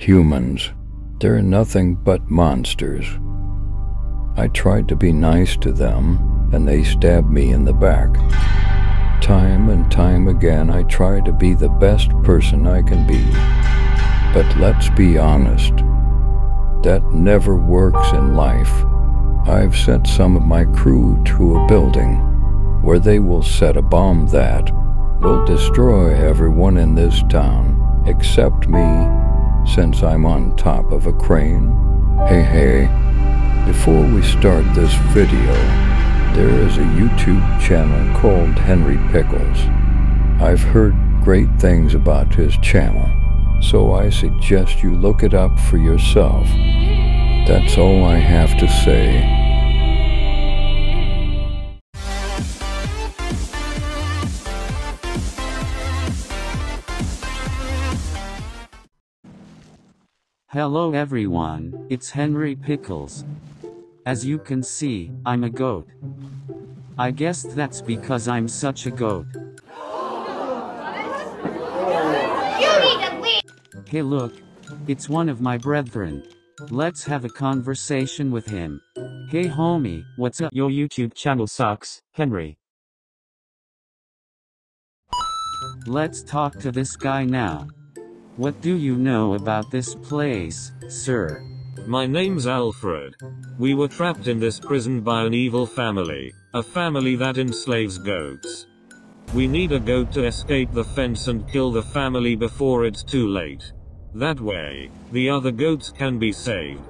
Humans, they're nothing but monsters. I tried to be nice to them, and they stabbed me in the back. Time and time again, I try to be the best person I can be. But let's be honest, that never works in life. I've sent some of my crew to a building where they will set a bomb that will destroy everyone in this town except me since I'm on top of a crane. Hey hey, before we start this video, there is a YouTube channel called Henry Pickles. I've heard great things about his channel, so I suggest you look it up for yourself. That's all I have to say. Hello everyone, it's Henry Pickles. As you can see, I'm a goat. I guess that's because I'm such a goat. You need to leave. Hey look, it's one of my brethren. Let's have a conversation with him. Hey homie, what's up? Your YouTube channel sucks, Henry. Let's talk to this guy now. What do you know about this place, sir? My name's Alfred. We were trapped in this prison by an evil family, a family that enslaves goats. We need a goat to escape the fence and kill the family before it's too late. That way, the other goats can be saved.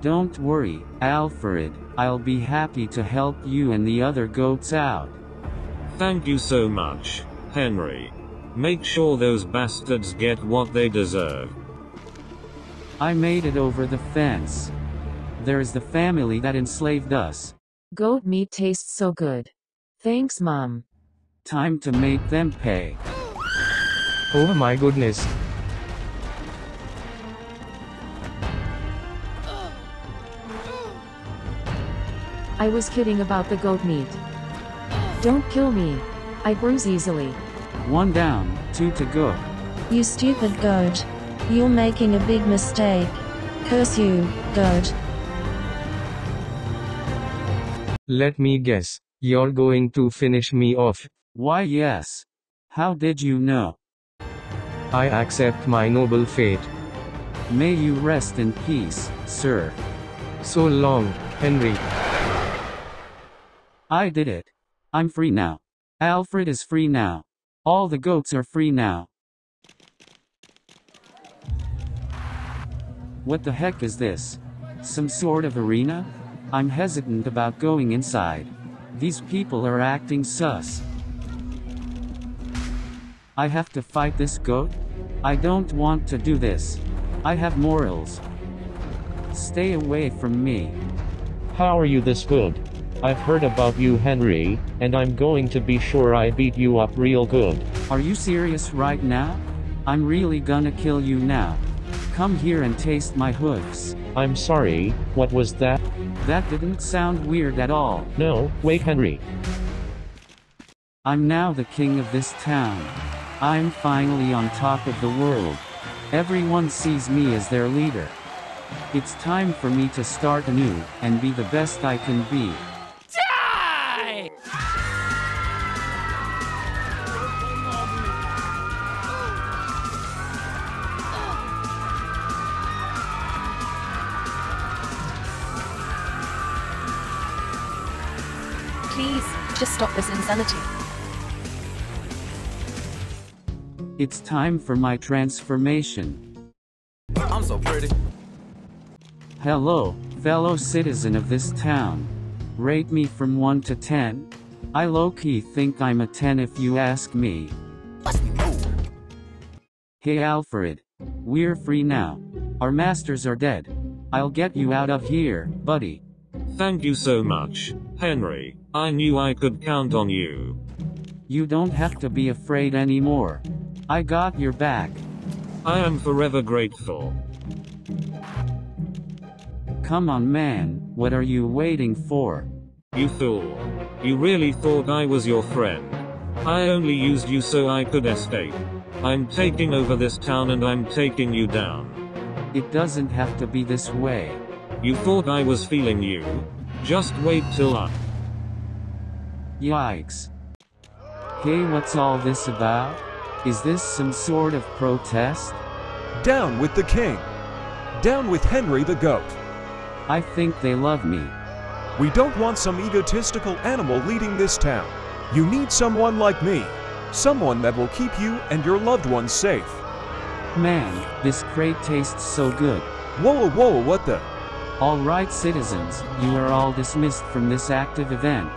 Don't worry, Alfred, I'll be happy to help you and the other goats out. Thank you so much, Henry. Make sure those bastards get what they deserve. I made it over the fence. There's the family that enslaved us. Goat meat tastes so good. Thanks, Mom. Time to make them pay. Oh my goodness. I was kidding about the goat meat. Don't kill me. I bruise easily. One down, two to go. You stupid goat. You're making a big mistake. Curse you, goat. Let me guess. You're going to finish me off. Why yes. How did you know? I accept my noble fate. May you rest in peace, sir. So long, Henry. I did it. I'm free now. Alfred is free now. All the goats are free now. What the heck is this? Some sort of arena? I'm hesitant about going inside. These people are acting sus. I have to fight this goat? I don't want to do this. I have morals. Stay away from me. How are you this good? I've heard about you Henry, and I'm going to be sure I beat you up real good. Are you serious right now? I'm really gonna kill you now. Come here and taste my hoofs. I'm sorry, what was that? That didn't sound weird at all. No, wait Henry. I'm now the king of this town. I'm finally on top of the world. Everyone sees me as their leader. It's time for me to start anew, and be the best I can be. Please, just stop this insanity. It's time for my transformation. I'm so pretty. Hello, fellow citizen of this town. Rate me from 1 to 10. I low-key think I'm a 10 if you ask me. Watch me move. Hey Alfred. We're free now. Our masters are dead. I'll get you out of here, buddy. Thank you so much, Henry. I knew I could count on you. You don't have to be afraid anymore. I got your back. I am forever grateful. Come on man, what are you waiting for? You fool. You really thought I was your friend. I only used you so I could escape. I'm taking over this town and I'm taking you down. It doesn't have to be this way. You thought I was feeling you? Just wait till I. Yikes. Hey, what's all this about? Is this some sort of protest? Down with the king. Down with Henry the goat. I think they love me. We don't want some egotistical animal leading this town. You need someone like me. Someone that will keep you and your loved ones safe. Man, this crate tastes so good. Whoa, whoa, what the? Alright citizens, you are all dismissed from this active event.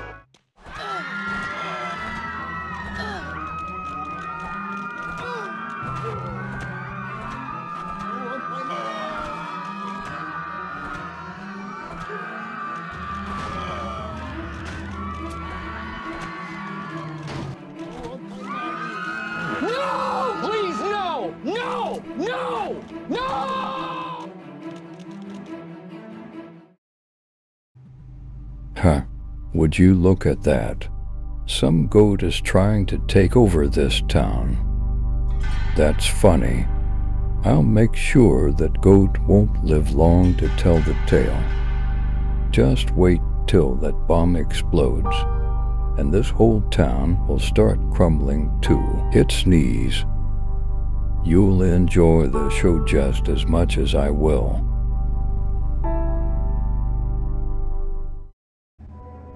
Huh. Would you look at that? Some goat is trying to take over this town. That's funny. I'll make sure that goat won't live long to tell the tale. Just wait till that bomb explodes, and this whole town will start crumbling to its knees. You'll enjoy the show just as much as I will.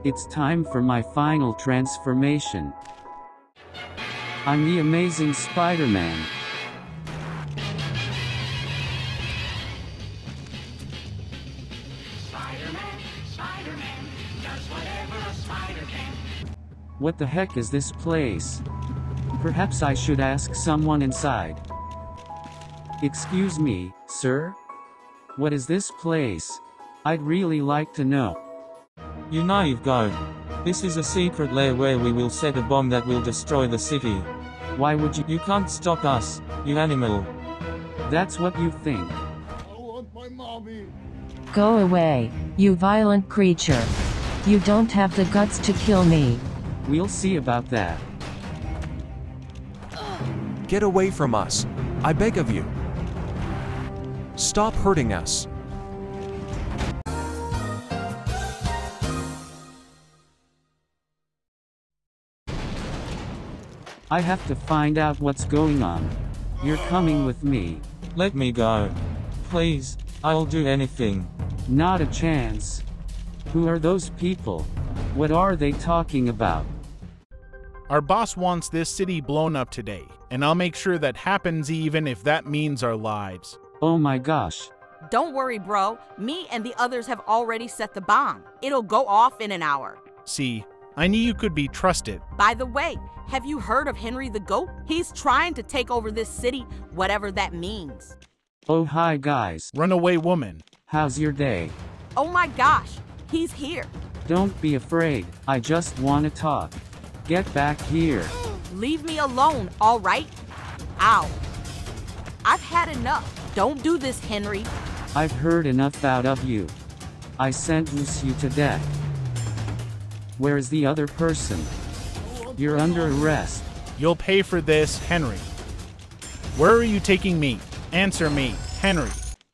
It's time for my final transformation. I'm the amazing Spider-Man. What the heck is this place? Perhaps I should ask someone inside. Excuse me, sir? What is this place? I'd really like to know. You naive goat. This is a secret lair where we will set a bomb that will destroy the city. Why would you? You can't stop us, you animal. That's what you think. I want my mommy. Go away, you violent creature. You don't have the guts to kill me. We'll see about that. Get away from us. I beg of you. Stop hurting us. I have to find out what's going on. You're coming with me. Let me go. Please, I'll do anything. Not a chance. Who are those people? What are they talking about? Our boss wants this city blown up today, and I'll make sure that happens even if that means our lives. Oh my gosh. Don't worry, bro. Me and the others have already set the bomb. It'll go off in an hour. See, I knew you could be trusted. By the way, have you heard of Henry the Goat? He's trying to take over this city, whatever that means. Oh hi guys. Runaway woman. How's your day? Oh my gosh, he's here. Don't be afraid, I just wanna talk. Get back here. Leave me alone, all right? Ow. I've had enough. Don't do this, Henry. I've heard enough out of you. I sentence you to death. Where is the other person? You're under arrest. You'll pay for this, Henry. Where are you taking me? Answer me, Henry.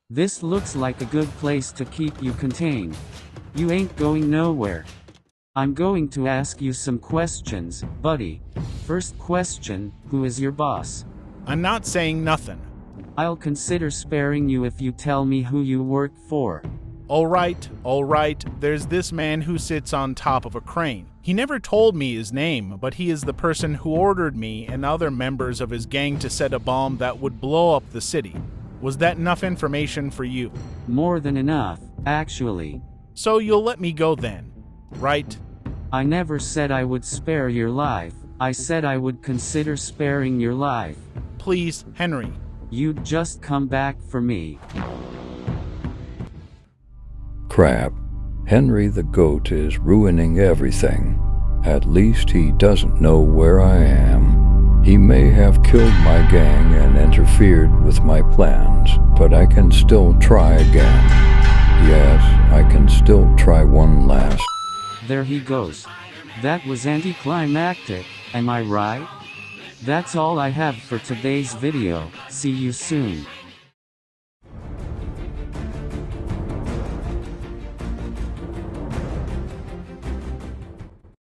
This looks like a good place to keep you contained. You ain't going nowhere. I'm going to ask you some questions, buddy. First question, who is your boss? I'm not saying nothing. I'll consider sparing you if you tell me who you work for. All right, all right, there's this man who sits on top of a crane. He never told me his name, but he is the person who ordered me and other members of his gang to set a bomb that would blow up the city. Was that enough information for you? More than enough, actually. So you'll let me go then, right? I never said I would spare your life. I said I would consider sparing your life. Please, Henry. You'd just come back for me. Crap. Henry the goat is ruining everything. At least he doesn't know where I am. He may have killed my gang and interfered with my plans, but I can still try again. Yes, I can still try one last. There he goes. That was anticlimactic, am I right? That's all I have for today's video, see you soon.